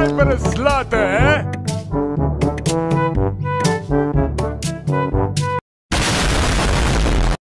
I've been slaughter, eh?